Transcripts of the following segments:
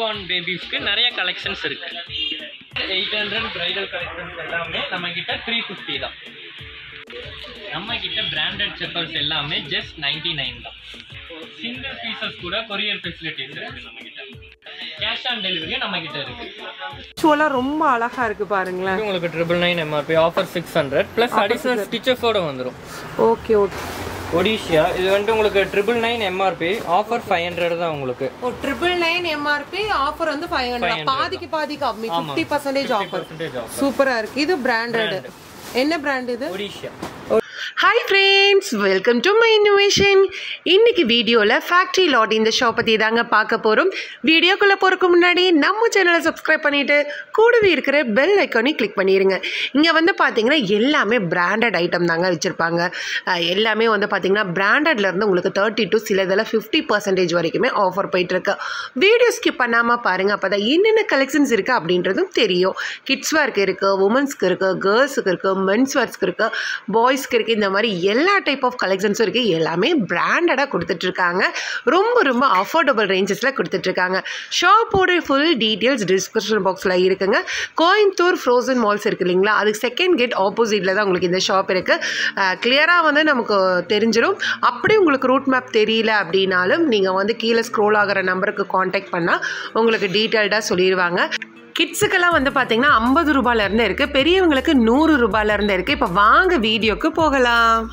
Born பேபிஸ்க்கு நிறைய collections இருக்கு. Eight hundred bridal collections எல்லாமே நம்ம கிட்ட த்ரீ ஃபிஃப்டி தான். நம்ம கிட்ட பிராண்டட் செப்பல்ஸ் எல்லாமே ஜஸ்ட் நைன்டி நைன் தான். சிங்கிள் பீசஸ் கூட கொரியர் ஃபெசிலிட்டிஸ் இருக்கு நம்ம கிட்ட கேஷ் ஆன் டெலிவரியும் நம்ம கிட்ட இருக்கு ஆக்சுவலாக ரொம்ப அழகா இருக்கு பாருங்களேன். உங்களுக்கு triple nine MRP offer six hundred plus additional ஸ்டிச்சஸோட வந்துடும் ஓகே ஓகே ஒடிஷியா இது வந்துட்டு உங்களுக்கு triple nine MRP offer five hundred தான் உங்களுக்கு. ஓ ட்ரிபிள் நைன் எம்ஆர்பி ஆஃபர் வந்து ஃபைவ் ஹண்ட்ரட் பாதிக்கு பாதி கம்மி fifty percentage offer percentage off சூப்பரா இருக்கு. இது பிராண்டட் என்ன பிராண்ட் இது? ஒடிஷியா hi friends welcome to my innovation இன்னைக்கு வீடியோவில் ஃபேக்ட்ரி லாட் இந்த ஷோ பற்றி தாங்க பார்க்க போகிறோம் வீடியோக்குள்ளே போகிறதுக்கு முன்னாடி நம்ம சேனலை சப்ஸ்கிரைப் பண்ணிவிட்டு கூடவே இருக்கிற பெல் ஐக்கானே கிளிக் பண்ணிடுங்க இங்கே வந்து பார்த்தீங்கன்னா எல்லாமே பிராண்டட் ஐட்டம் தாங்க வச்சுருப்பாங்க. எல்லாமே வந்து பார்த்தீங்கன்னா பிராண்டட்லேருந்து உங்களுக்கு தேர்ட்டி டு சில இதில் ஃபிஃப்டி பர்சன்டேஜ் வரைக்குமே ஆஃபர் போயிட்டுருக்கு. வீடியோ ஸ்கிப் பண்ணாமல் பாருங்கள் அப்போ தான் என்னென்ன கலெக்ஷன்ஸ் இருக்குது அப்படின்றதும் தெரியும். கிட்ஸ் வேர்க்கு இருக்குது உமன்ஸ்க்கு இருக்குது கேர்ள்ஸுக்கு இருக்குது மென்ஸ் வேர்ஸ்க்கு இருக்குது பாய்ஸ்க்கு இருக்குது இந்த மாதிரி எல்லா டைப் ஆஃப் கலெக்ஷன்ஸும் இருக்குது எல்லாமே பிராண்டடாக கொடுத்துட்ருக்காங்க. ரொம்ப ரொம்ப அஃபோர்டபுள் ரேஞ்சஸில் கொடுத்துட்ருக்காங்க. ஷாப்போட ஃபுல் டீட்டெயில்ஸ் டிஸ்கிரிப்ஷன் பாக்ஸில் இருக்குங்க. கோயம்புத்தூர் ஃப்ரோசன் மால்ஸ் இருக்குது இல்லைங்களா? அதுக்கு செகண்ட் கேட் ஆப்போசிட்டில் தான் உங்களுக்கு இந்த ஷாப் இருக்குது கிளியராக வந்து நமக்கு தெரிஞ்சிடும் அப்படி உங்களுக்கு ரூட் மேப் தெரியல அப்படின்னாலும் நீங்கள் வந்து கீழே ஸ்க்ரோல் ஆகிற நம்பருக்கு காண்டாக்ட் பண்ணால் உங்களுக்கு டீட்டெயில்டாக சொல்லிடுவாங்க கிட்ஸுக்கெல்லாம் வந்து பார்த்தீங்கன்னா ஐம்பது ரூபாயிலேருந்து இருக்குது பெரியவங்களுக்கு நூறு ரூபாயிலேருந்து இருக்குது இப்போ வாங்க வீடியோக்கு போகலாம்.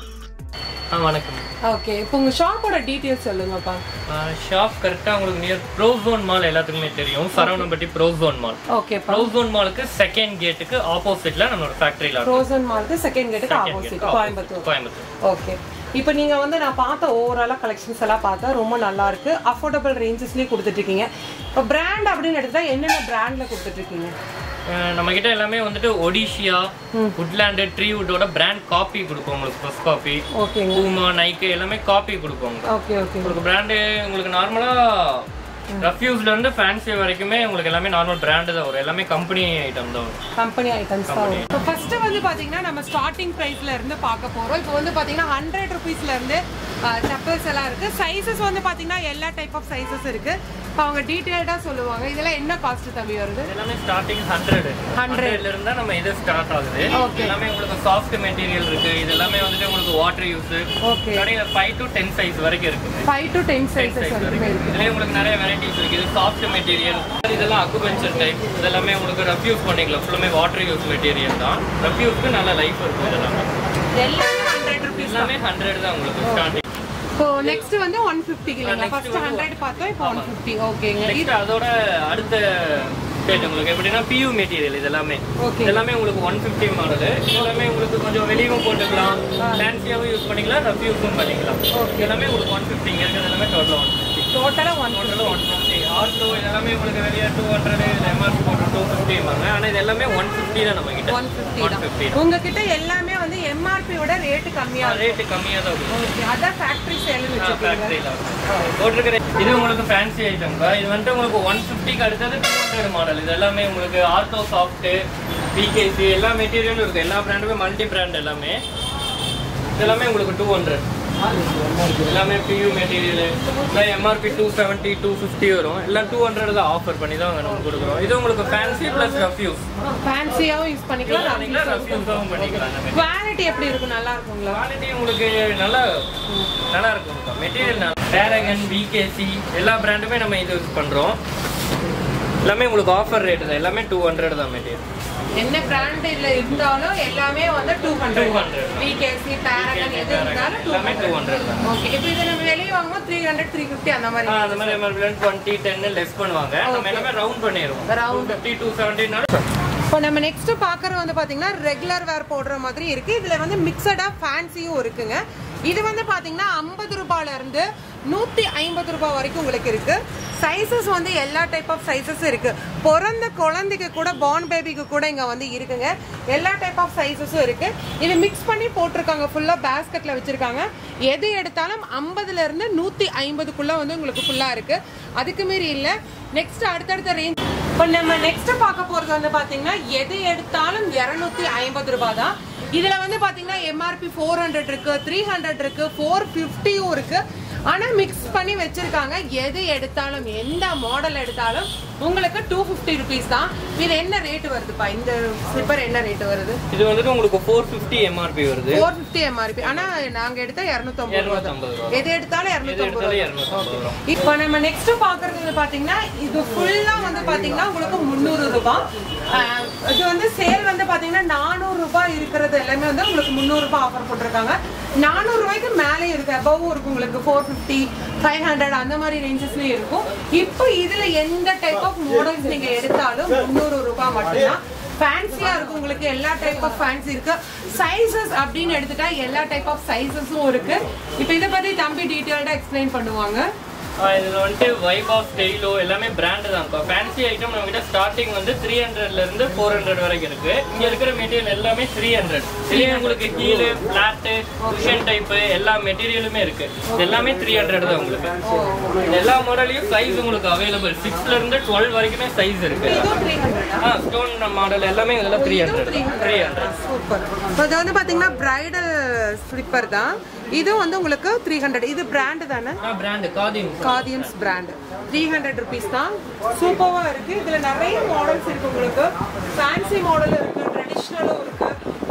வணக்கம். ஓகே இப்போ உங்கள் ஷாப்போட டீட்டெயில்ஸ் சொல்லுங்கப்பா. ஷாப் கரெக்டாக உங்களுக்கு நியர் ப்ரோசோன் மால் எல்லாத்துக்குமே தெரியும். சரவணம்பட்டி ப்ரோசோன் மால் ஓகேப்பா ப்ரோசோன் மாலுக்கு செகண்ட் கேட்டுக்கு ஆப்போசிட்ல நம்மளோட ஃபேக்டரியில் ஃப்ரோசன் மாலுக்கு செகண்ட் கேட்டுக்கு ஆப்போசிட் கோயம்புத்தூர். கோயம்புத்தூர். ஓகே இப்போ நீங்கள் வந்து நான் பார்த்த ஓவராலாக கலெக்ஷன்ஸ் எல்லாம் பார்த்தா ரொம்ப நல்லா இருக்கு. அஃபோர்டபுள் ரேஞ்சஸ்லேயே கொடுத்துட்ருக்கீங்க. இப்போ பிராண்ட் அப்படின்னு எடுத்தா என்னென்ன பிராண்டில் கொடுத்துட்ருக்கீங்க? நம்ம கிட்ட எல்லாமே வந்துட்டு ஒடிஷியா உட்லாண்டு ட்ரீ வுட்டோட பிராண்ட் காப்பி கொடுப்போம் உங்களுக்கு ஃபர்ஸ்ட் காப்பி ஓகேங்க. பூமா நைக்கு எல்லாமே காப்பி கொடுப்போம் ஓகே ஓகே உங்களுக்கு பிராண்டு உங்களுக்கு நார்மலா ரஃப்யூஸ்ல இருந்து ஃபேன்சி வரைக்குமே உங்களுக்கு எல்லாமே நார்மல் பிராண்டு தான் வரும். எல்லாமே கம்பெனி ஐட்டம் தான் வரும். கம்பெனி ஐட்டம்ஸ் தான் வரும். இப்போ ஃபர்ஸ்ட் வந்து பாத்தீங்கன்னா நம்ம ஸ்டார்டிங் பிரைஸ்ல இருந்து பார்க்க போறோம். இப்போ வந்து பாத்தீங்கன்னா ஹண்ட்ரட் ருபீஸ்ல இருந்து செப்பல்ஸ் எல்லாம் இருக்கு. சைஸஸ் வந்து பாத்தீங்கன்னா எல்லா டைப் ஆஃப் சைஸஸ் இருக்கு. இப்போ அவங்க டீடைல்டா சொல்லுவாங்க. இதெல்லாம் என்ன காஸ்ட் தம்பி வருது? எல்லாமே ஸ்டார்டிங் ஹண்ட்ரட் ஹண்ட்ரட்ல இருந்தா நம்ம இது ஸ்டார்ட் ஆகுது. எல்லாமே உங்களுக்கு சாஃப்ட் மெட்டீரியல் இருக்கு. இது எல்லாமே வந்துட்டு உங்களுக்கு வாட்டர் யூஸ் ஓகே கடையில ஃபைவ் டு டென் சைஸ் வரைக்கும் இருக்குது five to ten sizes size வரைக்குமே. இருக்கு. இதுலயே உங்களுக்கு நிறைய வெரைட்டிஸ் இருக்கு. இது சாஃப்ட் மெட்டீரியல் இதெல்லாம் அக்குபென்ச்சர் டைப் இதெல்லாமே உங்களுக்கு ரஃப்யூஸ் பண்ணிக்கலாம். ஃபுல்லுமே வாட்டர் யூஸ் மெட்டீரியல் தான். ரஃப்யூஸ்க்கு நல்ல லைஃப் இருக்கும் இதெல்லாமே. எல்லாமே ஹண்ட்ரட் ருபீஸ் எல்லாமே ஹண்ட்ரட் தான் உங்களுக்கு ஸ்டார்டிங் இப்போ நெக்ஸ்ட் வந்து ஒன் ஃபிஃப்டிக்கு இல்லைங்களா? ஃபர்ஸ்ட் ஹண்ட்ரட் பார்த்தோம் இப்போ ஒன் ஃபிஃப்டி ஓகேங்க நெக்ஸ்ட் அதோட அடுத்த ரேட் உங்களுக்கு எப்படின்னா பியூ மெட்டீரியல் இது எல்லாமே எல்லாமே உங்களுக்கு ஒன் ஃபிஃப்டி மாடல் எல்லாமே உங்களுக்கு கொஞ்சம் வெளியவும் போட்டுக்கலாம். ஃபேன்சியாகவும் யூஸ் பண்ணிக்கலாம் ரஃப்யூஸும் பண்ணிக்கலாம். எல்லாமே உங்களுக்கு ஒன் ஃபிஃப்டிங்க இருக்கிறது எல்லாமே டோட்டலாக ஒன் ஃபிஃப்டி டோட்டலாக ஒன் டோட்டலாக ஒன் ஃபிஃப்டி ஆர்டோ இதெல்லாமே உங்களுக்கு வெளியே டூ ஹண்ட்ரட் எம்ஆர்பி போட்டு டூ ஃபிஃப்டிம்பாங்க ஆனால் இது எல்லாமே ஒன் ஃபிஃப்டி தான் நம்ம கிட்ட ஒன் ஃபிஃப்டி ஃபிஃப்டி உங்ககிட்ட எல்லாமே வந்து எம்ஆர்பியோட ரேட்டு கம்மியா இருக்கும். ரேட்டு கம்மியாக தான் ஓகே அதான் ஃபேக்டரி சேல்னு வச்சிருக்கீங்க. போட்டிருக்கிற இது உங்களுக்கு ஃபேன்சி ஐட்டம் இது வந்துட்டு உங்களுக்கு ஒன் ஃபிஃப்டிக்கு அடுத்தது டூ ஹண்ட்ரட் மாடல் இது எல்லாமே உங்களுக்கு ஆர்த்தோ சாஃப்ட் பிகேசி எல்லா மெட்டீரியலும் இருக்கு. எல்லா பிராண்டுமே மல்டி பிராண்ட் எல்லாமே. இது எல்லாமே உங்களுக்கு டூ ஹண்ட்ரட் எல்லாமே பியூ மெட்டீரியல் எல்லாம் MRP two seventy two fifty வரும். எல்லாம் டூ ஹண்ட்ரட் தான் ஆஃபர் பண்ணி தான் நம்ம கொடுக்குறோம். இது உங்களுக்கு ஃபேன்சி ப்ளஸ் ரஃப்யூஸ் ஃபேன்சியாவும் யூஸ் பண்ணிக்கலாம். ரஃப்யூஸாகவும் பண்ணிக்கலாம். இந்த குவாலிட்டி எப்படி இருக்கும்? நல்லா இருக்குங்களா? குவாலிட்டி உங்களுக்கு நல்லா நல்லா இருக்கும். மெட்டீரியல் பேரகன் பிகேசி எல்லா பிராண்டுமே நம்ம இது யூஸ் பண்ணுறோம் எல்லாமே உங்களுக்கு ஆஃபர் ரேட் தான். எல்லாமே டூ ஹண்ட்ரட் தான் மெட்டீரியல் என்ன பிராண்ட் இல்ல இருந்தாலும் எல்லாமே வந்து டூ ஹண்ட்ரட் 200 விகேசி பேரகன் எது இருந்தாலும் டூ ஹண்ட்ரட் ஓகே இப்போ இதை நம்ம வெளியே வாங்கும்போது த்ரீ ஹண்ட்ரட் த்ரீ ஃபிஃப்டி அந்த மாதிரி அந்த மாதிரி டுவெண்ட்டி டென் லெஸ் பண்ணுவாங்க. நம்ம எல்லாமே ரவுண்ட் பண்ணிடுவோம். Round. ஃபிஃப்டி டூ செவன்ட்டினாலும் இப்போ நம்ம நெக்ஸ்ட் பார்க்கறது வந்து பாத்தீங்கன்னா ரெகுலர் வேர் போடுற மாதிரி இருக்கு. இதுல வந்து மிக்சடா ஃபேன்சியும் இருக்குங்க. இது வந்து பாத்தீங்கன்னா ஐம்பது ரூபாயில நூற்றி ஐம்பது ரூபாய் வரைக்கும் உங்களுக்கு இருக்குது சைஸஸ் வந்து எல்லா டைப் ஆஃப் சைஸஸும் இருக்குது பிறந்த குழந்தைக்கு கூட பார்ன் பேபிக்கு கூட இங்கே வந்து இருக்குங்க. எல்லா டைப் ஆஃப் சைஸஸும் இருக்குது இது மிக்ஸ் பண்ணி போட்டிருக்காங்க. ஃபுல்லாக பேஸ்கெட்டில் வச்சுருக்காங்க. எது எடுத்தாலும் ஐம்பதுலேருந்து நூற்றி ஐம்பதுக்குள்ளே வந்து உங்களுக்கு ஃபுல்லாக இருக்குது அதுக்கு மீறி இல்லை. நெக்ஸ்ட் அடுத்தடுத்த ரேஞ்ச் இப்போ நம்ம நெக்ஸ்ட் பார்க்க போகிறது வந்து பார்த்தீங்கன்னா எது எடுத்தாலும் இரநூத்தி ஐம்பது ரூபாய் தான். இதில் வந்து பார்த்தீங்கன்னா எம்ஆர்பி ஃபோர் ஹண்ட்ரட் இருக்குது த்ரீ ஹண்ட்ரட் இருக்குது ஃபோர் ஃபிஃப்டியும் இருக்குது ஆனா மிக்ஸ் பண்ணி வச்சிருக்காங்க. எது எடுத்தாலும் எந்த மாடல் எடுத்தாலும் உங்களுக்கு டூ ஃபிஃப்டி ருபீஸ் தான். இது என்ன ரேட் வருதுப்பா? இந்த ஸ்லிப்பர் என்ன ரேட் வருது? இது வந்துட்டு உங்களுக்கு ஃபோர் ஃபிஃப்டி எம்ஆர்பி வருது. ஃபோர் ஃபிஃப்டி எம்ஆர்பி ஆனா நாங்க எடுத்தா இரநூத்தம்பது ரூபா ரூபா. எது எடுத்தாலும் இரநூத்தம்பது ரூபா. ரூபா. இப்போ நம்ம நெக்ஸ்ட் பாக்குறது பாத்தீங்கன்னா இது ஃபுல்லா வந்து பாத்தீங்கன்னா உங்களுக்கு முந்நூறு ரூபாய் ஆஹ் இது வந்து சேல் வந்து பாத்தீங்கன்னா நானூறு ரூபாய் இருக்கிறது எல்லாமே வந்து உங்களுக்கு முந்நூறு ரூபாய் ஆஃபர் போட்டிருக்காங்க. நானூறு ரூபாய்க்கு மேலே இருக்கு அபவும் இருக்கும் உங்களுக்கு ஃபோர் ஃபிஃப்டி ஃபைவ் ஹண்ட்ரட் அந்த மாதிரி ரேஞ்சஸ்லயும் இருக்கும். இப்போ இதுல எந்த டைப் ஆஃப் மாடல்ஸ் நீங்க எடுத்தாலும் முந்நூறு ரூபாய் மட்டும்தான். ஃபேன்சியா இருக்கும் உங்களுக்கு எல்லா டைப் ஆஃப் ஃபேன்சி இருக்கு. சைசஸ் அப்படின்னு எடுத்துட்டா எல்லா டைப் ஆஃப் சைசஸும் இருக்கு. இப்போ இதை பத்தி தம்பி டீட்டெயில்டா எக்ஸ்பிளைன் பண்ணுவாங்க. இதுல வந்துட்டு வைப் ஆஃப் ஸ்டைலோ எல்லாமே பிராண்டு தான் இப்போ ஃபேன்சி ஐட்டம் நம்ம கிட்ட ஸ்டார்டிங் வந்து த்ரீ ஹண்ட்ரட்ல இருந்து ஃபோர் ஹண்ட்ரட் வரைக்கும் இருக்கு. இங்க இருக்கிற மெட்டீரியல் எல்லாமே த்ரீ ஹண்ட்ரட் இதுலயே உங்களுக்கு ஹீலு பிளாட்டு குஷன் டைப் எல்லா மெட்டீரியலுமே இருக்கு. இது எல்லாமே த்ரீ ஹண்ட்ரட் தான் உங்களுக்கு. எல்லா மாடலையும் சைஸ் உங்களுக்கு அவைலபிள் சிக்ஸ்ல இருந்து டுவெல் வரைக்குமே சைஸ் இருக்கு. இதுவும் த்ரீ ஹண்ட்ரட் ஆ? ஸ்டோன் மாடல் எல்லாமே இதெல்லாம் three hundred three hundred super. இப்போ வந்து பாத்தீங்கன்னா பிரைடல் ஸ்லிப்பர் தான். இதுவும் வந்து உங்களுக்கு த்ரீ ஹண்ட்ரட் இது பிராண்டு தானே? காதியம்ஸ் பிராண்ட் த்ரீ ஹண்ட்ரட் ருபீஸ் தான். சூப்பராக இருக்கு. இதுல நிறைய மாடல்ஸ் இருக்கு உங்களுக்கு. ஃபேன்சி மாடல் இருக்கு ட்ரெடிஷ்னலும் இருக்கு.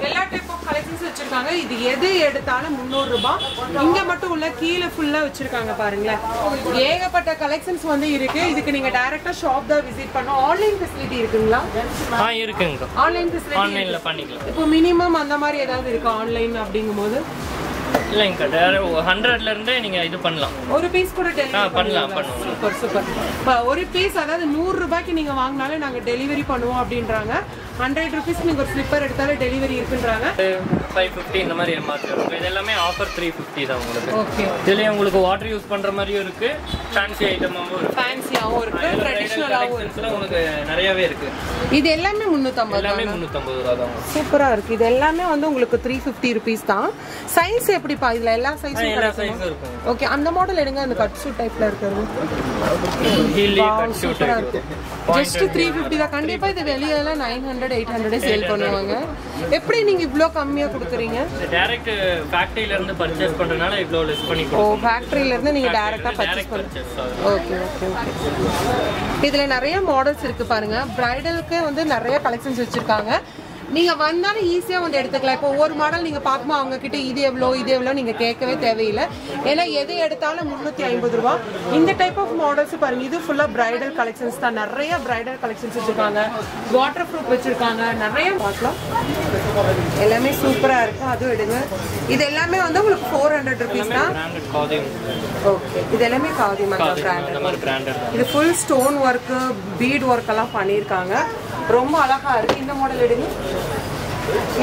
எல்லா டைப் ஆஃப் கலெக்ஷன்ஸ் வச்சிருக்காங்க. இது எது எடுத்தாலும் முந்நூறு ரூபாய் இங்க மட்டும் உள்ள கீழே ஃபுல்லா வச்சிருக்காங்க பாருங்களேன். ஏகப்பட்ட கலெக்ஷன்ஸ் வந்து இருக்கு. இதுக்கு நீங்க டைரக்டா ஷாப் தான் விசிட் பண்ணணும் ஆன்லைன் ஃபெசிலிட்டி இருக்குங்களா? ஆ இருக்குங்க. ஆன்லைன் ஃபெசிலிட்டி ஆன்லைன்ல பண்ணிக்கலாம். இப்போ மினிமம் அந்த மாதிரி ஏதாவது இருக்கா? ஆன்லைன் அப்படிங்கும்போது? இல்லைங்க ஹண்ட்ரட்ல இருந்தே நீங்க இது பண்ணலாம். ஒரு பீஸ் கூட டெலிவரி பண்ணலாம். பண்ணுவோம். Super super. இப்போ ஒரு பீஸ் அதாவது நூறு ரூபாய்க்கு நீங்க வாங்கினாலே நாங்க டெலிவரி பண்ணுவோம் அப்படின்றாங்க. ஹண்ட்ரட் ருபீஸ் நீங்க ஒரு ஸ்லிப்பர் எடுத்தாலே டெலிவரி இருக்குன்றாங்க. ஃபைவ் ஃபிஃப்டி இந்த மாதிரி எம்ஆர்பி இருக்கும் இது எல்லாமே ஆஃபர் த்ரீ ஃபிஃப்டி தான் உங்களுக்கு. ஓகே இதுலயே உங்களுக்கு வாட்டர் யூஸ் பண்ற மாதிரியும் இருக்கு. ஃபேன்சி ஐட்டமாவும் இருக்கு. ஃபேன்சியாவும் இருக்கு. ட்ரெடிஷ்னலாகவும் உங்களுக்கு நிறையவே இருக்கு. இது எல்லாமே முந்நூற்றம்பது எல்லாமே முந்நூற்றம்பது ரூபா தான். சூப்பரா இருக்கு. இது எல்லாமே வந்து உங்களுக்கு த்ரீ ஃபிஃப்டி ருபீஸ் தான். சைஸ் எப்படிப்பா இதுல எல்லா சைஸும் எல்லா சைஸும் இருக்கும். ஓகே அந்த மாடல் எடுங்க அந்த கட் சூட் டைப்ல இருக்கிறது. சூப்பரா இருக்கு. ஜஸ்ட் த்ரீ ஃபிஃப்டி தான். கண்டிப்பா இது வெளியெல்லாம் nine hundred eight hundred sale பண்ணுவாங்க. எப்படி நீங்க இவ்ளோ கம்மியா கொடுக்குறீங்க? டைரக்ட் ஃபேக்டரியில இருந்து பர்ச்சேஸ் பண்றதுனால இவ்வளோ லெஸ் பண்ணி ஓ ஃபேக்டரியில இருந்து நீங்க டைரக்டா பர்ச்சேஸ் டைரக்ட் பண்ணு. பர்ச்சேஸ் ஓகே ஓகே ஓகே இதுல நிறைய மாடல்ஸ் இருக்கு பாருங்க. பிரைடலுக்கு வந்து நிறைய கலெக்ஷன்ஸ் வச்சிருக்காங்க. நீங்க வந்தாலும் ஈஸியா வந்து எடுத்துக்கலாம். இப்போ ஒவ்வொரு மாடல் நீங்க பார்க்கும்போது அவங்க கிட்ட இது எவ்வளோ இது எவ்வளோ நீங்க கேட்கவே தேவையில்லை. ஏன்னா எது எடுத்தாலும் முந்நூற்றி ஐம்பது ரூபா. இந்த டைப் ஆஃப் மாடல்ஸ் பாருங்க இது ஃபுல்லா பிரைடல் கலெக்ஷன்ஸ் தான். நிறைய பிரைடல் கலெக்ஷன்ஸ் வச்சிருக்காங்க. வாட்டர் ப்ரூஃப் வச்சிருக்காங்க. நிறைய பார்க்கலாம் எல்லாமே சூப்பரா இருக்கு. அதுவும் எடுங்க. இது எல்லாமே வந்து உங்களுக்கு ஃபோர் ஹண்ட்ரட் ருபீஸ் தான். ஓகே இது எல்லாமே காதி பிராண்டட் இது full stone work bead work எல்லாம் பண்ணியிருக்காங்க. ரொம்ப அழகா இருக்கு. இந்த மாடல் எடுங்க.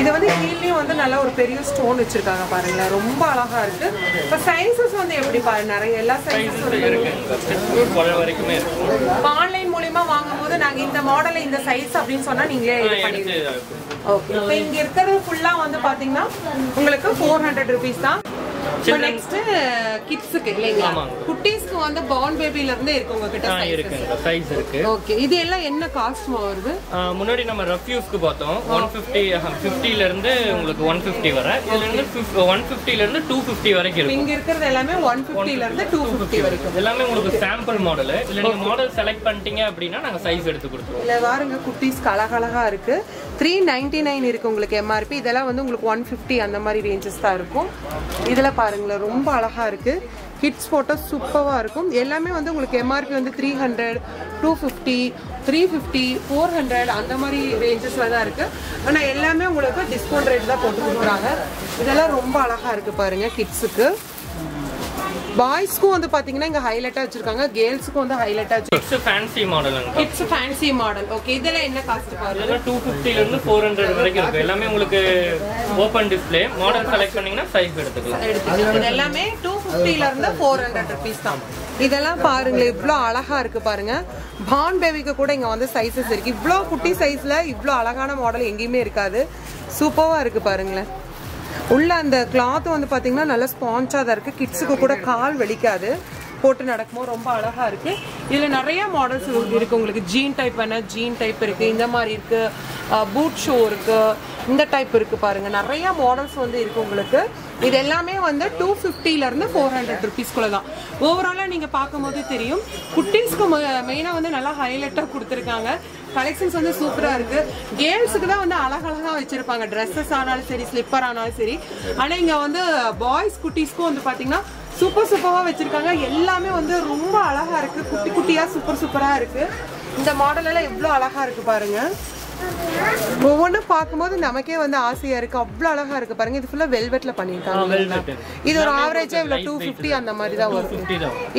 இது வந்து கீழேயும் வந்து நல்ல ஒரு பெரிய ஸ்டோன் வச்சிருக்காங்க பாருங்களேன் ரொம்ப அழகா இருக்கு. இப்போ சைஸஸ் வந்து எப்படி பாரு நிறைய எல்லா சைஸஸ் வந்து இருக்கு. ஆன்லைன் மூலியமா வாங்கும் போது நாங்க இந்த மாடல் இந்த சைஸ் அப்படின்னு சொன்னா நீங்களே இது பண்ணிடுவீங்க எடுத்து ஓகே இப்போ இங்க இருக்கிறது ஃபுல்லா வந்து பாத்தீங்கன்னா உங்களுக்கு ஃபோர் ஹண்ட்ரட் ருபீஸ் தான். இப்போ நெக்ஸ்ட் கிட்ஸுக்கு இல்லைங்களா. குட்டீஸ்க்கு வந்து பார்ன் பேபில இருந்தே இருக்கு உங்ககிட்ட ஆ இருக்கு சைஸ் இருக்கு. ஓகே இது எல்லாம் என்ன காஸ்ட் வருது? முன்னாடி நம்ம ரஃப்யூஸ்க்கு பார்த்தோம். ஒன் ஃபிஃப்டி ஃபிஃப்டில இருந்து உங்களுக்கு ஒன் ஃபிஃப்டி வர. இதுல இருந்து ஒன் ஃபிஃப்டில இருந்து டூ ஃபிஃப்டி வரைக்கும் இருக்கும். இங்க இருக்கிறது எல்லாமே ஒன் இருந்து டூ பிப்டி வரைக்கும். எல்லாமே உங்களுக்கு சாம்பிள் மாடல் இல்ல நீங்க மாடல் செலக்ட் பண்ணிட்டீங்க அப்படின்னா நாங்க சைஸ் எடுத்து கொடுத்துருவோம். இல்ல பாருங்க குட்டீஸ்க்கு அழகழகா இருக்கு. த்ரீ நைன்டி நைன் இருக்குது உங்களுக்கு எம்ஆர்பி இதெல்லாம் வந்து உங்களுக்கு ஒன் ஃபிஃப்டி அந்த மாதிரி ரேஞ்சஸ் தான் இருக்கும். இதில் பாருங்களேன் ரொம்ப அழகாக இருக்குது கிட்ஸ் ஃபோட்டோ சூப்பராக இருக்கும். எல்லாமே வந்து உங்களுக்கு எம்ஆர்பி வந்து three hundred two fifty three fifty four hundred அந்த மாதிரி ரேஞ்சஸில் தான் இருக்குது ஆனால் எல்லாமே உங்களுக்கு டிஸ்கவுண்ட் ரேட் தான் போட்டு கொடுக்குறாங்க. இதெல்லாம் ரொம்ப அழகாக இருக்குது பாருங்கள் கிட்ஸுக்கு பாய்ஸ்க்கும் வந்து பாத்தீங்கன்னா இங்க ஹைலைட்டா வச்சிருக்காங்க. கேர்ள்ஸ்க்கும் வந்து ஹைலைட்டா வச்சிருக்காங்க. ஃபேன்சி மாடலுங்க கிட்ஸ் ஃபேன்சி மாடல் ஓகே இதெல்லாம் என்ன காஸ்ட் பாருங்க இதெல்லாம் டூ ஃபிஃப்டில இருந்து ஃபோர் ஹண்ட்ரட் வரைக்கும் இருக்கு. எல்லாமே உங்களுக்கு ஓப்பன் டிஸ்ப்ளே மாடல் செலக்ட் பண்ணீங்கன்னா சைஸ் எடுத்துக்கலாம். எடுத்துக்கலாம். இது எல்லாமே டூ ஃபிஃப்டில இருந்து ஃபோர் ஹண்ட்ரட் ருபீஸ் தான். இதெல்லாம் பாருங்களேன் இவ்வளோ அழகா இருக்கு பாருங்க. பான் பேபிக்கு கூட இங்க வந்து சைஸஸ் இருக்கு. இவ்வளோ குட்டி சைஸ்ல இவ்வளோ அழகான மாடல் எங்கேயுமே இருக்காது. சூப்பரா இருக்கு பாருங்களேன். உள்ள அந்த கிளாத் வந்து பாத்தீங்கன்னா நல்லா ஸ்பான்ச்சாக தான் இருக்கு. கிட்ஸுக்கு கூட கால் வலிக்காது. போட்டு நடக்கும்போது ரொம்ப அழகா இருக்கு. இதுல நிறைய மாடல்ஸ் இருக்கு. உங்களுக்கு ஜீன் டைப் என்ன? ஜீன் டைப் இருக்கு. இந்த மாதிரி இருக்கு. பூட் ஷோ இருக்கு. இந்த டைப் இருக்கு பாருங்க. நிறைய மாடல்ஸ் வந்து இருக்கு உங்களுக்கு. இது எல்லாமே வந்து டூ ஃபிஃப்டில இருந்து ஃபோர் ஹண்ட்ரட் ருபீஸ்க்குள்ள தான். ஓவராலா நீங்க பார்க்கும்போது தெரியும். குட்டீஸ்க்கு மெயினா வந்து நல்லா ஹைலைட்டா கொடுத்துருக்காங்க. கலெக்ஷன்ஸ் வந்து சூப்பரா இருக்கு. கேர்ள்ஸுக்கு தான் வந்து அழகழகா வச்சிருப்பாங்க. ட்ரெஸ்ஸஸ் ஆனாலும் சரி ஸ்லிப்பர் ஆனாலும் சரி. ஆனா இங்க வந்து பாய்ஸ் குட்டீஸ்க்கும் வந்து பாத்தீங்கன்னா சூப்பர் சூப்பராக வச்சிருக்காங்க. எல்லாமே வந்து ரொம்ப அழகா இருக்கு. குட்டி குட்டியா சூப்பர் சூப்பரா இருக்கு. இந்த மாடல் எல்லாம் எவ்வளவு அழகா இருக்கு பாருங்க. ஒவ்வொன்றும் பார்க்கும்போது நமக்கே வந்து ஆசையா இருக்கு. அவ்வளவு அழகா இருக்கு. பாருங்க இது ஃபுல்லா வெல்வெட்ல பண்ணிருக்காங்க velvet. இது ஒரு ஆவரேஜா இவ்வளவு டூ ஃபிஃப்டி அந்த மாதிரி தான் வரும்.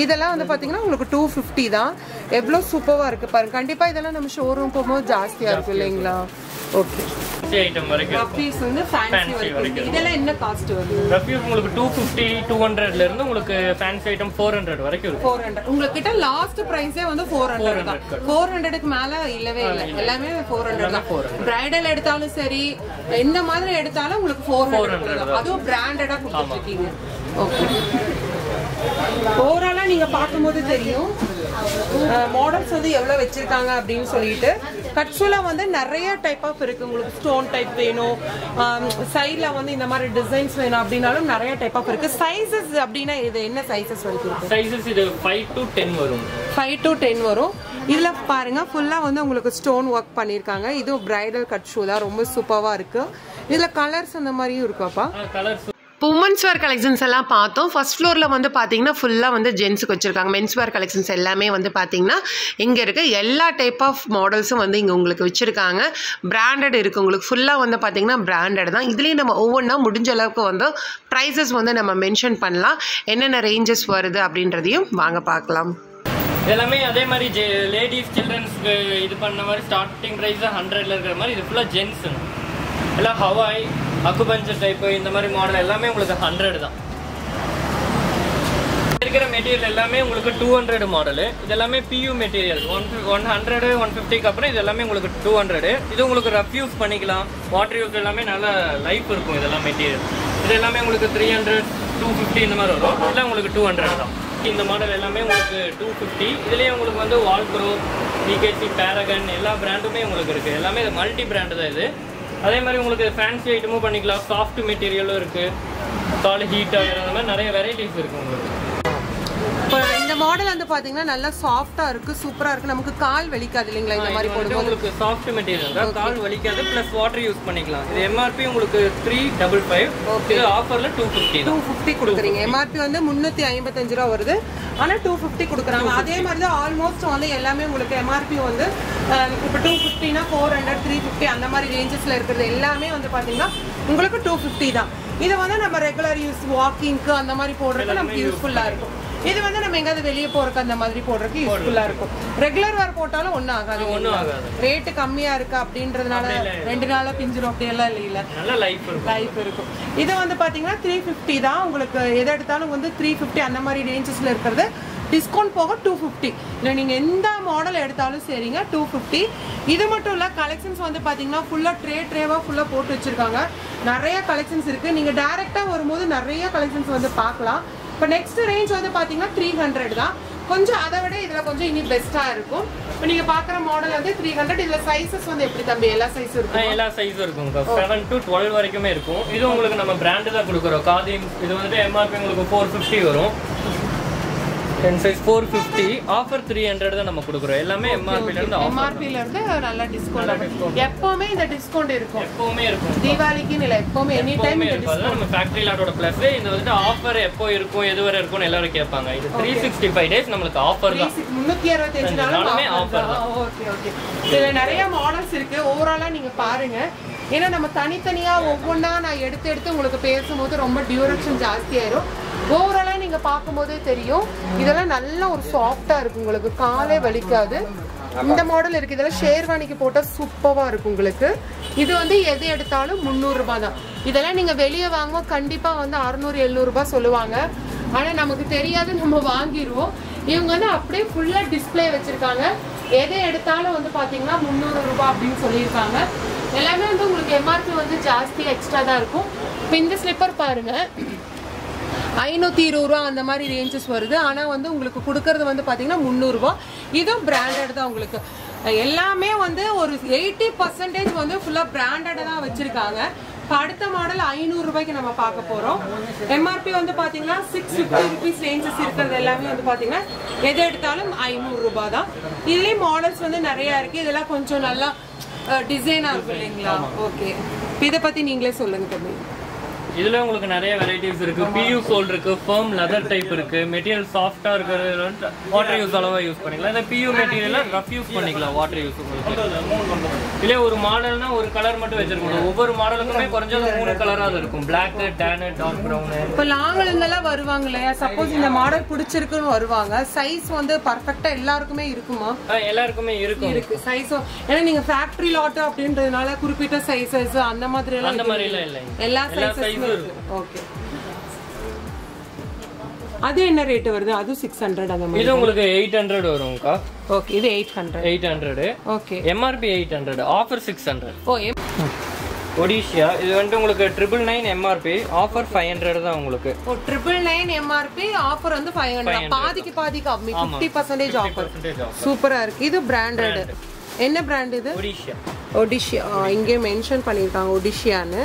இதெல்லாம் வந்து பாத்தீங்கன்னா உங்களுக்கு டூ ஃபிஃப்டி தான். எவ்வளோ சூப்பராக இருக்கு பாருங்க. கண்டிப்பா இதெல்லாம் நம்ம ஷோரூம் போகும்போது ஜாஸ்தியா இருக்கும் இல்லைங்களா? ஓகே ஐட்டம் வரைக்கும் இருக்கும். பீஸ் வந்து ஃபேன்சி வரைக்கும். இதெல்லாம் என்ன காஸ்ட் வருது? ரஃப்யூஸ் உங்களுக்கு டூ ஃபிஃப்டி டூ ஹண்ட்ரட்ல இருந்து உங்களுக்கு ஃபேன்சி ஐட்டம் வரைக்கும் ஃபோர் ஹண்ட்ரட் உங்ககிட்ட லாஸ்ட் பிரைஸே வந்து ஃபோர் ஹண்ட்ரட் தான். ஃபோர் ஹண்ட்ரடுக்கு மேல. இல்லவே இல்லை. எல்லாமே ஃபோர் ஹண்ட்ரட் தான் பிரைடல் எடுத்தாலும் சரி எந்த மாதிரி எடுத்தாலும் உங்களுக்கு ஃபோர் ஹண்ட்ரட் அதுவும் பிராண்டடா கொடுத்துருக்கீங்க ஓகே ஓவராலா நீங்க பார்க்கும்போது தெரியும் மாடல்ஸ் வந்து எவ்வளவு வச்சிருக்காங்க அப்படின்னு சொல்லிட்டு. கட்சுல வந்து நிறைய டைப் ஆஃப் இருக்கு. உங்களுக்கு ஸ்டோன் டைப் வேணும். சைட்ல வந்து இந்த மாதிரி டிசைன்ஸ் வேணும் அப்படின்னாலும் நிறைய டைப் ஆஃப் இருக்கு. சைஸஸ் அப்படின்னா இது என்ன சைஸஸ் வரைக்கும் சைஸஸ் இது ஃபைவ் டு டென் வரும். ஃபைவ் டு டென் வரும். இதுல பாருங்க ஃபுல்லா வந்து உங்களுக்கு ஸ்டோன் ஒர்க் பண்ணிருக்காங்க. இதுவும் பிரைடல் கட் ஷூ தான். ரொம்ப சூப்பரா இருக்கு. இதுல கலர்ஸ் அந்த மாதிரியும் இருக்காப்பா கலர்ஸ் உமன்ஸ் வேர் கலெக்ஷன்ஸ் எல்லாம் பார்த்தோம். ஃபர்ஸ்ட் ஃப்ளோரில் வந்து பார்த்தீங்கன்னா ஃபுல்லாக வந்து ஜென்ஸுக்கு வச்சுருக்காங்க. மென்ஸ் வேர் கலெக்ஷன்ஸ் எல்லாமே வந்து பார்த்தீங்கன்னா இங்கே இருக்க. எல்லா டைப் ஆஃப் மாடல்ஸும் வந்து இங்கே உங்களுக்கு வச்சுருக்காங்க. பிராண்டட் இருக்குது உங்களுக்கு ஃபுல்லாக வந்து பார்த்தீங்கன்னா பிராண்டட் தான். இதுலேயும் நம்ம ஒவ்வொன்றா முடிஞ்ச அளவுக்கு வந்து ப்ரைஸஸ் வந்து நம்ம மென்ஷன் பண்ணலாம். என்னென்ன ரேஞ்சஸ் வருது அப்படின்றதையும் வாங்க பார்க்கலாம். எல்லாமே அதே மாதிரி ஜெ லேடிஸ் சில்ட்ரன்ஸ்க்கு இது பண்ண மாதிரி ஸ்டார்டிங் ப்ரைஸ் ஹண்ட்ரடில் இருக்கிற மாதிரி. இது ஃபுல்லாக ஜென்ஸ் எல்லாம் ஹவாய் அக்குபஞ்சர் டைப்பு இந்த மாதிரி மாடல் எல்லாமே உங்களுக்கு ஹண்ட்ரட் தான். இருக்கிற மெட்டீரியல் எல்லாமே உங்களுக்கு டூ ஹண்ட்ரட் மாடலு இது எல்லாமே PU material one one hundred one ஃபிஃப்டிக்கு அப்புறம் இது எல்லாமே உங்களுக்கு டூ ஹண்ட்ரடு இது உங்களுக்கு ரஃப் யூஸ் பண்ணிக்கலாம். வாட்டர் யூஸ் எல்லாமே நல்லா லைஃப் இருக்கும் இதெல்லாம் மெட்டீரியல் இது எல்லாமே உங்களுக்கு த்ரீ ஹண்ட்ரட் டூ ஃபிஃப்டி இந்த மாதிரி வரும். இதெல்லாம் உங்களுக்கு டூ ஹண்ட்ரட் தான். இந்த மாடல் எல்லாமே உங்களுக்கு டூ ஃபிஃப்டி இதுலேயே உங்களுக்கு வந்து வால்க்ரோ பிகேசி பேரகன் எல்லா பிராண்டுமே உங்களுக்கு இருக்குது எல்லாமே இது மல்டி பிராண்டு தான் இது. அதே மாதிரி உங்களுக்கு ஃபேன்சி ஐட்டமும் பண்ணிக்கலாம். சாஃப்ட் மெட்டீரியலும் இருக்குது கால் ஹீட் ஆகிற அந்த மாதிரி நிறைய வெரைட்டிஸ் இருக்குது உங்களுக்கு. இப்போ இந்த மாடல் வந்து பார்த்தீங்கன்னா நல்லா சாஃப்டாக இருக்குது சூப்பராக இருக்குது நமக்கு கால் வலிக்காது இல்லைங்களா? இந்த மாதிரி போடும்போது? உங்களுக்கு சாஃப்ட் மெட்டீரியல் கால் வலிக்காது ப்ளஸ் வாட்டர் யூஸ் பண்ணிக்கலாம். இது எம்ஆர்பி உங்களுக்கு த்ரீ டபுள் ஃபைவ் இது ஆஃபரில் டூ ஃபிஃப்டி டூ ஃபிஃப்டி கொடுக்குறீங்க. எம்ஆர்பி வந்து முந்நூற்றி ஐம்பத்தஞ்சு ரூபா வருது. ஆனால் டூ ஃபிஃப்டி கொடுக்குறாங்க. அதே மாதிரி தான் ஆல்மோஸ்ட் வந்து எல்லாமே உங்களுக்கு எம்ஆர்பி வந்து இப்போ டூ ஃபிஃப்டினா ஃபோர் ஹண்ட்ரட் த்ரீ ஃபிஃப்டி அந்த மாதிரி ரேஞ்சஸில் இருக்கிறது எல்லாமே வந்து பார்த்தீங்கன்னா உங்களுக்கு டூ ஃபிஃப்டி தான். இது வந்து நம்ம ரெகுலர் யூஸ் வாக்கிங்க்கு அந்த மாதிரி போடுறதுக்கு நமக்கு யூஸ்ஃபுல்லாக இருக்கும். இது வந்து நம்ம எங்காவது வெளியே போறதுக்கு அந்த மாதிரி போடுறதுக்கு யூஸ்ஃபுல்லாக இருக்கும். ரெகுலர் வேர் போட்டாலும் ஒன்றும் ஆகாது ஒன்றும் ஆகாது. ரேட்டு கம்மியாக இருக்கு அப்படின்றதுனால ரெண்டு நாளாக பிஞ்சிரும் அப்படியெல்லாம் இல்லை நல்ல லைஃப் இருக்கும். டைப் இருக்கும். இது வந்து பாத்தீங்கன்னா த்ரீ ஃபிஃப்டி தான். உங்களுக்கு எது எடுத்தாலும் வந்து த்ரீ ஃபிஃப்டி அந்த மாதிரி ரேஞ்சஸ்ல இருக்கிறது. டிஸ்கவுண்ட் போக டூ ஃபிஃப்டி இல்லை நீங்கள் எந்த மாடல் எடுத்தாலும் சரிங்க டூ ஃபிஃப்டி இது மட்டும் இல்லை கலெக்ஷன்ஸ் வந்து பார்த்தீங்கன்னா ஃபுல்லாக ட்ரே ட்ரேவாக ஃபுல்லாக போட்டு வச்சுருக்காங்க. நிறைய கலெக்ஷன்ஸ் இருக்குது நீங்கள் டேரெக்டாக வரும்போது நிறைய கலெக்ஷன்ஸ் வந்து பார்க்கலாம். இப்போ நெக்ஸ்ட் ரேஞ்ச் வந்து பார்த்தீங்கன்னா த்ரீ ஹண்ட்ரட் தான். கொஞ்சம் அதை விட இதில் கொஞ்சம் இனி பெஸ்ட்டாக இருக்கும். இப்போ நீங்கள் பார்க்குற மாடல் வந்து த்ரீ ஹண்ட்ரட் இதில் சைஸஸ் வந்து எப்படி தம்பி? எல்லா சைஸும் இருக்கும்? எல்லா சைஸும் இருக்குங்க செவன் டு டுவெல் வரைக்குமே இருக்கும். இது உங்களுக்கு நம்ம பிராண்டு தான் கொடுக்குறோம். காதிம் இது வந்துட்டு எம்ஆர்பி உங்களுக்கு ஃபோர் ஃபிஃப்டி வரும். Ten size four fifty offer three hundred தான் நம்ம கொடுக்குறோம். எல்லாமே எம்ஆர்பில இருந்து ஆஃபர் எம்ஆர்பில இருந்து நல்ல டிஸ்கவுண்ட் எப்பவுமே இந்த டிஸ்கவுண்ட் இருக்கும். எப்பவுமே இருக்கும். தீபாவளிக்குன்னு இல்லை எப்பவுமே எனி டைம் இந்த நம்ம ஃபேக்டரி லாட்டோட ப்ளஸ் இது வந்துட்டு ஆஃபர் எப்போ இருக்கும் எது வரை இருக்கும்னு எல்லாரும் கேட்பாங்க. இது த்ரீ சிக்ஸ்டி ஃபைவ் டேஸ் நம்மளுக்கு ஆஃபர் தான். முன்னூத்தி அறுபத்தஞ்சு நாளுமே நாளும் offer ஓகே ஓகே இதுல நிறைய மாடல்ஸ் இருக்கு. ஓவராலா நீங்க பாருங்க. ஏன்னா நம்ம தனித்தனியா ஒவ்வொன்றா நான் எடுத்து எடுத்து உங்களுக்கு பேசும்போது ரொம்ப டியூரேஷன் ஜாஸ்தி ஓவராலாக நீங்கள் பார்க்கும்போதே தெரியும். இதெல்லாம் நல்ல ஒரு சாஃப்டாக இருக்கும் உங்களுக்கு. காலே வலிக்காது. இந்த மாடல் இருக்கு. இதெல்லாம் ஷேர்வானிக்கு போட்டால் சூப்பராக இருக்கும் உங்களுக்கு. இது வந்து எது எடுத்தாலும் முந்நூறுரூபா தான். இதெல்லாம் நீங்கள் வெளியே வாங்குவோம் கண்டிப்பாக வந்து அறுநூறு எழுநூறுபா சொல்லுவாங்க. ஆனால் நமக்கு தெரியாது நம்ம வாங்கிடுவோம் இவங்க வந்து அப்படியே ஃபுல்லாக டிஸ்ப்ளே வச்சுருக்காங்க. எதை எடுத்தாலும் வந்து பார்த்தீங்கன்னா முந்நூறு ரூபாய் அப்படின்னு சொல்லியிருக்காங்க. எல்லாமே வந்து உங்களுக்கு எம்ஆர்பி வந்து ஜாஸ்தி எக்ஸ்ட்ரா தான் இருக்கும். இப்போ இந்த ஸ்லிப்பர் பாருங்கள் ஐநூற்றி இருபது ரூபா அந்த மாதிரி ரேஞ்சஸ் வருது. ஆனால் வந்து உங்களுக்கு கொடுக்கறது வந்து பார்த்தீங்கன்னா முந்நூறுரூவா இதுவும் பிராண்டட் தான் உங்களுக்கு. எல்லாமே வந்து ஒரு எயிட்டி பர்சன்டேஜ் வந்து ஃபுல்லாக பிராண்டடாக தான் வச்சுருக்காங்க. இப்போ அடுத்த மாடல் ஐநூறு ரூபாய்க்கு நம்ம பார்க்க போகிறோம் எம்ஆர்பி வந்து பார்த்தீங்கன்னா சிக்ஸ் ஃபிஃப்டி ருபீஸ் ரேஞ்சஸ் இருக்கிறது எல்லாமே வந்து பார்த்தீங்கன்னா எது எடுத்தாலும் ஐநூறு ரூபாய் தான். இதுலேயும் மாடல்ஸ் வந்து நிறையா இருக்குது இதெல்லாம் கொஞ்சம் நல்லா டிசைனாக இருக்கும் இல்லைங்களா? ஓகே இதை பற்றி நீங்களே சொல்லுங்க தம்பி. இதுல உங்களுக்கு நிறைய வெரைட்டிஸ் இருக்கு. பியூ சோல் இருக்கு ஃபர்ம் லெதர் டைப் இருக்கு. மெட்டீரியல் சாஃப்டா இருக்கிறது வாட்டர் யூஸ் அளவா யூஸ் பண்ணிக்கலாம். இந்த பியூ மெட்டீரியல ரஃப் யூஸ் பண்ணிக்கலாம் வாட்டர் யூஸ் உங்களுக்கு. இதுல ஒரு மாடல்னா ஒரு கலர் மட்டும் வச்சிருக்கணும். ஒவ்வொரு மாடலுக்குமே குறைஞ்சது மூணு கலராக இருக்கும். பிளாக் டேனு டார்க் ப்ரௌன் இப்போ லாங்கில் இருந்தெல்லாம் வருவாங்க இல்லையா? சப்போஸ் இந்த மாடல் பிடிச்சிருக்குன்னு வருவாங்க. சைஸ் வந்து பர்ஃபெக்டா எல்லாருக்குமே இருக்குமா? எல்லாருக்குமே இருக்கும். இருக்கு. சைஸும் ஏன்னா நீங்க ஃபேக்டரி லாட் அப்படின்றதுனால குறிப்பிட்ட சைஸஸ் அந்த மாதிரி எல்லாம் அந்த மாதிரி எல்லாம் இல்லைங்க. எல்லா இருக்கு ஓகே அது என்ன ரேட் வருது? அது சிக்ஸ் ஹண்ட்ரட் அந்த மாதிரி. இது உங்களுக்கு எயிட் ஹண்ட்ரட் வரும்க்கா. ஓகே இது eight hundred eight hundred okay MRP eight hundred offer six hundred oh ஒடிஷியா இது வந்துட்டு உங்களுக்கு triple nine MRP offer five hundred தான் உங்களுக்கு. ஓ ட்ரிபிள் நைன் எம்ஆர்பி ஆஃபர் வந்து ஃபைவ் ஹண்ட்ரட் பாதிக்கு பாதிக்கு கம்மி ஃபிஃப்டி பர்சன்டேஜ் ஆஃபர் சூப்பரா இருக்கு. இது பிராண்டட் என்ன பிராண்ட் இது? ஒடிஷியா ஒடிஷியா இங்கே மென்ஷன் பண்ணியிருக்காங்க ஒடிஷியான்னு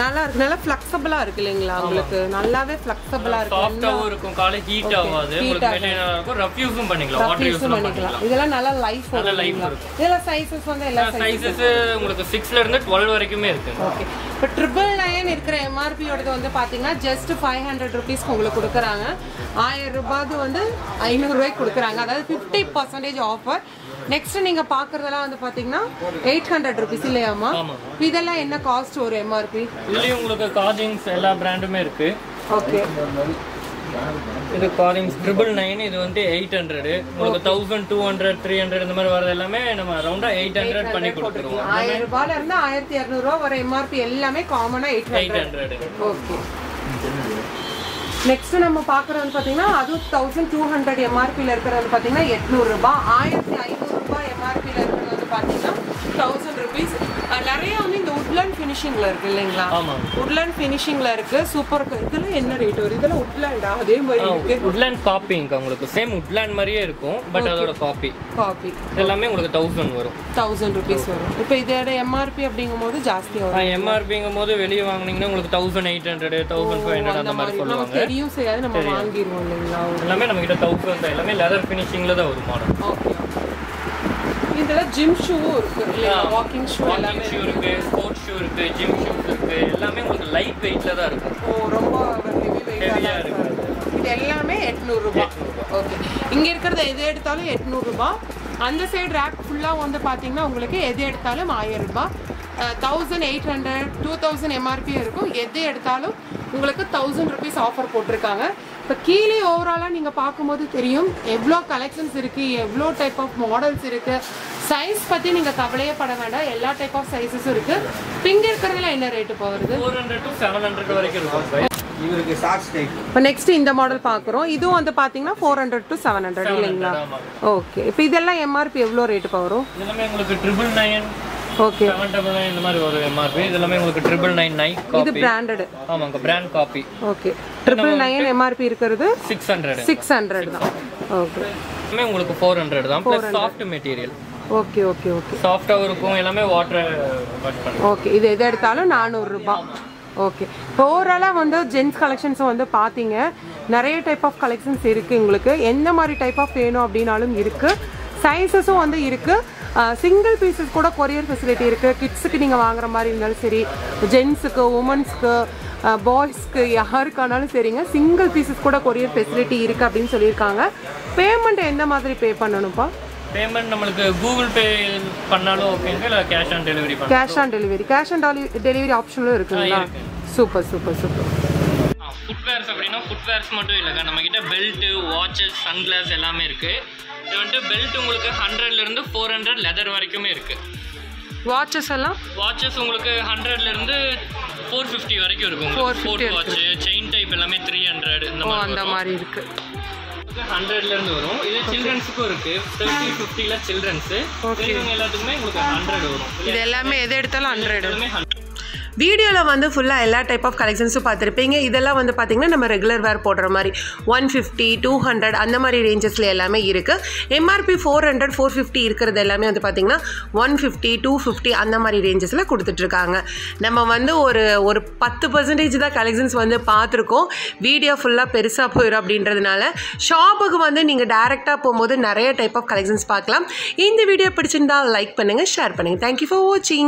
நல்லா இருக்கு. நல்லா ஃப்ளெக்சபிளா இருக்கு இல்லைங்களா உங்களுக்கு? நல்லாவே ஃப்ளெக்சபிளா இருக்கு. சாஃப்டாவும் இருக்கும். காலை ஹீட் ஆகாது. உங்களுக்கு மெட்டீரியல் இருக்கும். ரஃப் யூஸும் பண்ணிக்கலாம். வாட்டர் யூஸ் யூஸும் பண்ணிக்கலாம். இதெல்லாம் நல்லா லைஃப் வரும் லைஃப் இருக்கும் இதெல்லாம் சைஸஸ் வந்து எல்லா சைஸஸ் உங்களுக்கு சிக்ஸ்ல இருந்து டுவெல் வரைக்குமே இருக்கு. ஓகே இப்போ ட்ரிபிள் நைன் இருக்கிற எம்ஆர்பியோடது வந்து பார்த்தீங்கன்னா ஜஸ்ட் ஃபைவ் ஹண்ட்ரட் ருபீஸ்க்கு உங்களுக்கு கொடுக்குறாங்க. ஆயிரம் ரூபாய்க்கு வந்து ஐநூறுரூவாய்க்கு கொடுக்குறாங்க. அதாவது ஃபிஃப்டி பர்சன்டேஜ் ஆஃபர் நெக்ஸ்ட் நீங்க பாக்குறதெல்லாம் வந்து பாத்தீங்கன்னா எயிட் ஹண்ட்ரட் ருபீஸ் இல்லையாமா. இதெல்லாம் என்ன காஸ்ட் ஒரு எம்ஆர்பி இதுலயும் உங்களுக்கு கார்டிங்ஸ் எல்லா பிராண்டுமே இருக்கு. ஓகே இது கார்டிங்ஸ் ட்ரிபிள் நைன் இது வந்து எயிட் ஹண்ட்ரட் உங்களுக்கு thousand two hundred three hundred இந்த மாதிரி வரது எல்லாமே நம்ம ரவுண்டா எயிட் ஹண்ட்ரட் பண்ணி கொடுத்துருவோம். ஆயிரம் ரூபாயில இருந்து ஆயிரத்தி இரநூறுவா வர எம்ஆர்பி எல்லாமே காமனா எயிட் ஹண்ட்ரட் ஓகே நெக்ஸ்ட் நம்ம பார்க்குறது பார்த்தீங்கன்னா அதுவும் தௌசண்ட் டூ ஹண்ட்ரட் எம்ஆர்பியில் இருக்கிறது பார்த்தீங்கன்னா எட்நூறுரூபா ஆயிரத்தி ஐநூறுரூபா எம்ஆர்பியில் இருக்கிறது பார்த்தீங்கன்னா தௌசண்ட் ருபீஸ் நிறைய வந்து இந்த உட்லேண்ட் ஃபினிஷிங்கில் இருக்கு இல்லைங்களா? உட்லேண்ட் ஃபினிஷிங்கில் இருக்கு. சூப்பர் இதெல்லாம் என்ன ரேட் வரும்? இதெல்லாம் உட்லேண்டா அதே மாதிரி இருக்கு. உட்லேண்ட் காப்பிங்க உங்களுக்கு. சேம் உட்லேண்ட் மாதிரியே இருக்கும் பட் அதோட காப்பி காப்பி எல்லாமே உங்களுக்கு தௌசண்ட் வரும். தௌசண்ட் ருபீஸ் வரும். இப்போ இதோட எம்ஆர்பி அப்படிங்கும்போது ஜாஸ்தியாக வரும். எம்ஆர்பிங்கும் போது வெளியே வாங்குனீங்கன்னா உங்களுக்கு thousand eight hundred thousand five hundred அந்த மாதிரி சொல்லுவாங்க. தெரியும் செய்யாது நம்ம வாங்கிடுவோம் இல்லைங்களா? எல்லாமே நம்ம கிட்ட தௌசண்ட் எல்லாமே லெதர் ஃபினிஷிங்ல தான் வரும் மாடல் ஓகே இதுல ஜிம் ஷூவும் இருக்கு. இல்லையா? வாக்கிங் ஷூ எல்லாமே ஷூ இருக்கு. ஸ்போர்ட்ஸ் ஷூ இருக்கு ஜிம் ஷூஸ் இருக்கு எல்லாமே உங்களுக்கு லைட் வெயிட்ல தான் இருக்கும் ஓ ரொம்ப ஹெவி வெயிட்டாக இருக்கு. இது எல்லாமே எட்நூறுபா. ஓகே இங்கே இருக்கிறத எது எடுத்தாலும் எட்நூறுபா. அந்த சைடு ரேக் ஃபுல்லாக வந்து பார்த்தீங்கன்னா உங்களுக்கு எது எடுத்தாலும் ஆயிரம் ரூபாய். Thousand eight hundred two thousand MRP இருக்கும். எது எடுத்தாலும் உங்களுக்கு தௌசண்ட் ருபீஸ் ஆஃபர் போட்டிருக்காங்க. இப்போ கீழே ஓவராலாக நீங்கள் பார்க்கும்போது தெரியும் எவ்வளோ கலெக்ஷன்ஸ் இருக்குது எவ்வளோ டைப் ஆஃப் மாடல்ஸ் இருக்குது சைஸ் பற்றி நீங்கள் கவலையே பட வேண்டாம். எல்லா டைப் ஆஃப் சைஸஸும் இருக்குது பிங்க் இருக்கிறதுல என்ன ரேட்டு போகிறது four hundred to seven hundred வரைக்கும் இருக்கும் இவருக்கு ஷார்ட்ஸ் டைப் இப்போ நெக்ஸ்ட் இந்த மாடல் பார்க்குறோம். இதுவும் வந்து பார்த்தீங்கன்னா four hundred to seven hundred இல்லைங்களா? ஓகே இப்போ இதெல்லாம் எம்ஆர்பி எவ்வளோ ரேட்டு வரும்? உங்களுக்கு triple nine okay seven double nine இந்த மாதிரி வரும் எம்ஆர்பி இதெல்லாமே உங்களுக்கு ட்ரிபிள் நைன் நைட் இது பிராண்டடு ஆமாங்க brand copy okay triple nine MRP இருக்கிறது சிக்ஸ் ஹண்ட்ரட் சிக்ஸ் ஹண்ட்ரட் தான். ஓகே எல்லாமே உங்களுக்கு ஃபோர் ஹண்ட்ரட் தான் plus soft material okay okay okay சாஃப்டாகவும் இருக்கும் எல்லாமே வாட்டர் ஓகே இது எது எடுத்தாலும் நானூறுரூபா ஓகே இப்போ ஓவராலாக வந்து ஜென்ஸ் கலெக்ஷன்ஸும் வந்து பார்த்தீங்க. நிறைய டைப் ஆஃப் கலெக்ஷன்ஸ் இருக்குது உங்களுக்கு. எந்த மாதிரி டைப் ஆஃப் வேணும் அப்படின்னாலும் இருக்குது சைஸஸும் வந்து இருக்குது சிங்கிள் பீசஸ் கூட கொரியர் ஃபெசிலிட்டி இருக்குது கிட்ஸுக்கு நீங்கள் வாங்குற மாதிரி இருந்தாலும் சரி ஜென்ஸுக்கு உமன்ஸ்க்கு பாய்ஸ்க்கு யாருக்கானாலும் சரிங்க. சிங்கிள் பீசஸ் கூட கொரியர் ஃபெசிலிட்டி இருக்குது அப்படின்னு சொல்லியிருக்காங்க. பேமெண்ட் எந்த மாதிரி பே பண்ணணும்ப்பா? பேமெண்ட் நம்மளுக்கு கூகுள் பே பண்ணாலும் ஓகேங்க இல்லை cash on delivery cash on delivery cash on delivery ஆப்ஷனும் இருக்குங்களா? சூப்பர் சூப்பர் சூப்பர் ஃபுட்வேர்ஸ் அப்படின்னா ஃபுட்வேர்ஸ் மட்டும் இல்லைங்க. நம்ம கிட்ட பெல்ட் வாட்சஸ் சன்கிளாஸ் எல்லாமே இருக்கு. இது வந்துட்டு பெல்ட் உங்களுக்கு ஹண்ட்ரட்ல இருந்து ஃபோர் ஹண்ட்ரட் லெதர் வரைக்குமே இருக்கு. வாட்சஸ் எல்லாம்? வாட்சஸ் உங்களுக்கு ஹண்ட்ரட்ல இருந்து ஃபோர் ஃபிஃப்டி வரைக்கும் இருக்கும். உங்களுக்கு ஸ்போர்ட் வாட்ச் செயின் டைப் எல்லாமே த்ரீ ஹண்ட்ரட் இந்த மாதிரி அந்த மாதிரி இருக்கு. ஹண்ட்ரட்ல இருந்து வரும். இது சில்ட்ரன்ஸுக்கும் இருக்கு. தேர்ட்டி ஃபிஃப்டில சில்ட்ரன்ஸ் எல்லாத்துக்குமே உங்களுக்கு ஹண்ட்ரட் வரும். இது எல்லாமே எது எடுத்தாலும் ஹண்ட்ரட் எல்லாமே 100. வீடியோவில் வந்து ஃபுல்லாக எல்லா டைப் ஆஃப் கலெக்ஷன்ஸும் பார்த்துருப்பீங்க. இதெல்லாம் வந்து பார்த்திங்கன்னா நம்ம ரெகுலர் வேர் போடுற மாதிரி ஒன் ஃபிஃப்டி டூ ஹண்ட்ரட் அந்த மாதிரி ரேஞ்சஸில் எல்லாமே இருக்குது MRP four hundred four fifty இருக்கிறது எல்லாமே வந்து பார்த்திங்கன்னா ஒன் ஃபிஃப்டி டூ ஃபிஃப்டி அந்த மாதிரி ரேஞ்சஸில் கொடுத்துட்ருக்காங்க. நம்ம வந்து ஒரு ஒரு பத்து பர்சன்டேஜ் தான் கலெக்ஷன்ஸ் வந்து பார்த்துருக்கோம். வீடியோ ஃபுல்லாக பெருசாக போயிடும் அப்படின்றதுனால ஷாப்புக்கு வந்து நீங்கள் டேரெக்டாக போகும்போது நிறைய டைப் ஆஃப் கலெக்ஷன்ஸ் பார்க்கலாம். இந்த வீடியோ பிடிச்சிருந்தா லைக் பண்ணுங்கள் ஷேர் பண்ணுங்கள் தேங்க்யூ ஃபார் வாட்சிங்